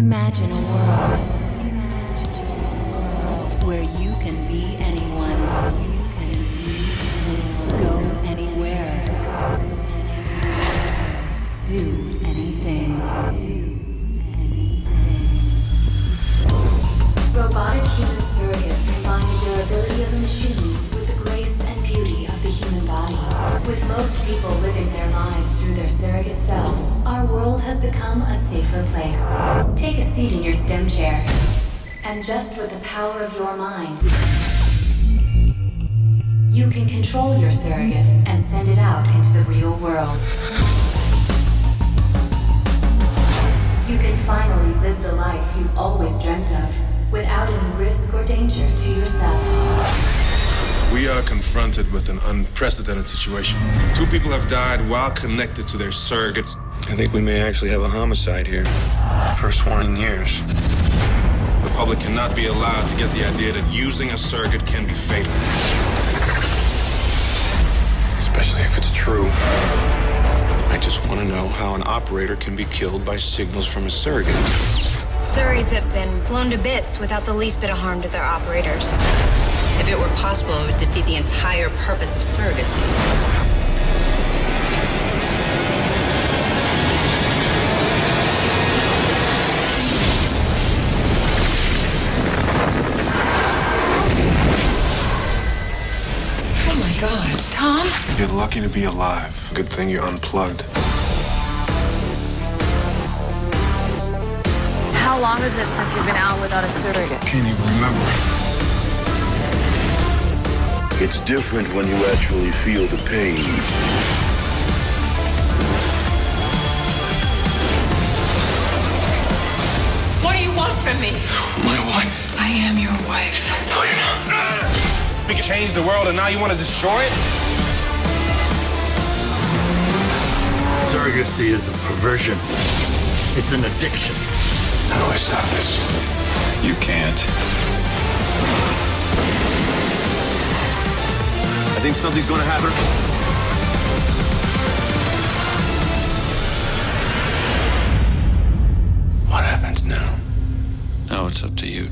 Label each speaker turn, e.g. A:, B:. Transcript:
A: Imagine a world where you can be anyone. Go anywhere. Do anything. Do anything.
B: Robotic human surrogates combine the durability of a machine with the grace and beauty of the human body. With most people living their lives through their surrogate selves, our world has become a safer place. Take a seat in your STEM chair. And just with the power of your mind, you can control your surrogate and send it out into the real world.
C: Are confronted with an unprecedented situation. Two people have died while connected to their surrogates.
D: I think we may actually have a homicide here. First one in years.
C: The public cannot be allowed to get the idea that using a surrogate can be fatal.
D: Especially if it's true. I just want to know how an operator can be killed by signals from a surrogate.
E: Surries have been blown to bits without the least bit of harm to their operators.
F: If it were possible, it would defeat the entire purpose of surrogacy.
E: Oh my god, Tom?
C: You're lucky to be alive. Good thing you unplugged.
G: How long is it since you've been out without a surrogate?
D: Can't even remember.
H: It's different when you actually feel the pain.
F: What do you want from me?
D: My wife.
E: I am your wife.
D: No, you're not.
C: We can change the world and now you want to destroy it?
H: Surrogacy is a perversion. It's an addiction.
D: How do I stop this?
I: You can't.
H: I think something's gonna happen.
D: What happens now?
I: Now it's up to you.